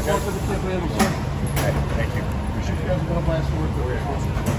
Thank you. Appreciate you guys going last work.